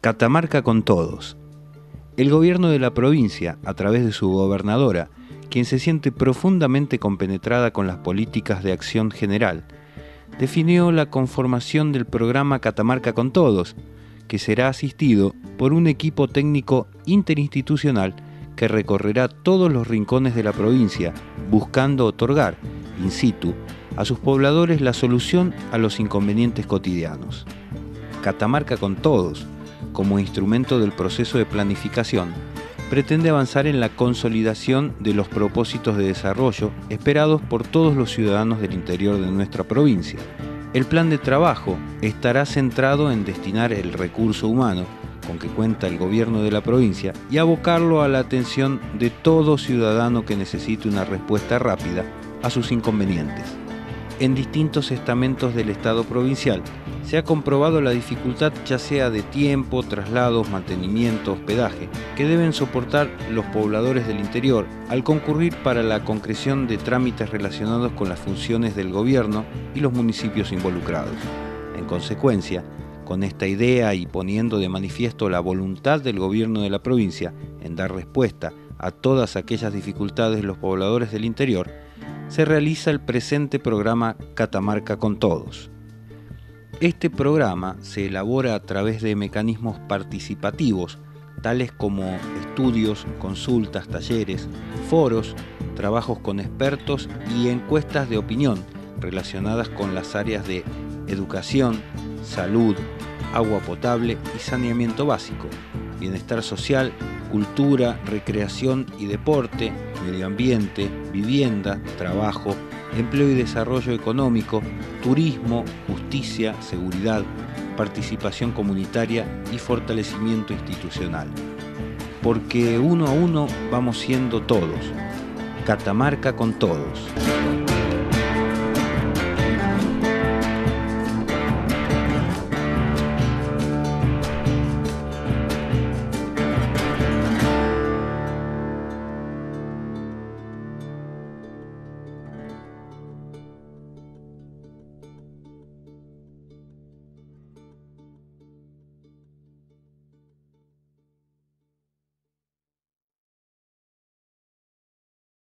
Catamarca con todos. El gobierno de la provincia, a través de su gobernadora, quien se siente profundamente compenetrada con las políticas de acción general, definió la conformación del programa Catamarca con Todos, que será asistido por un equipo técnico interinstitucional que recorrerá todos los rincones de la provincia, buscando otorgar, in situ, a sus pobladores la solución a los inconvenientes cotidianos. Catamarca con Todos, como instrumento del proceso de planificación, pretende avanzar en la consolidación de los propósitos de desarrollo esperados por todos los ciudadanos del interior de nuestra provincia. El plan de trabajo estará centrado en destinar el recurso humano con que cuenta el gobierno de la provincia y abocarlo a la atención de todo ciudadano que necesite una respuesta rápida a sus inconvenientes. En distintos estamentos del Estado provincial se ha comprobado la dificultad ya sea de tiempo, traslados, mantenimiento, hospedaje, que deben soportar los pobladores del interior al concurrir para la concreción de trámites relacionados con las funciones del gobierno y los municipios involucrados. En consecuencia, con esta idea y poniendo de manifiesto la voluntad del gobierno de la provincia en dar respuesta a todas aquellas dificultades de los pobladores del interior, se realiza el presente programa Catamarca con Todos este programa se elabora a través de mecanismos participativos, tales como estudios, consultas, talleres, foros, trabajos con expertos y encuestas de opinión relacionadas con las áreas de educación, salud, agua potable y saneamiento básico, bienestar social, cultura, recreación y deporte, medio ambiente, vivienda, trabajo, empleo y desarrollo económico, turismo, justicia, seguridad, participación comunitaria y fortalecimiento institucional. Porque uno a uno vamos siendo todos, Catamarca con todos.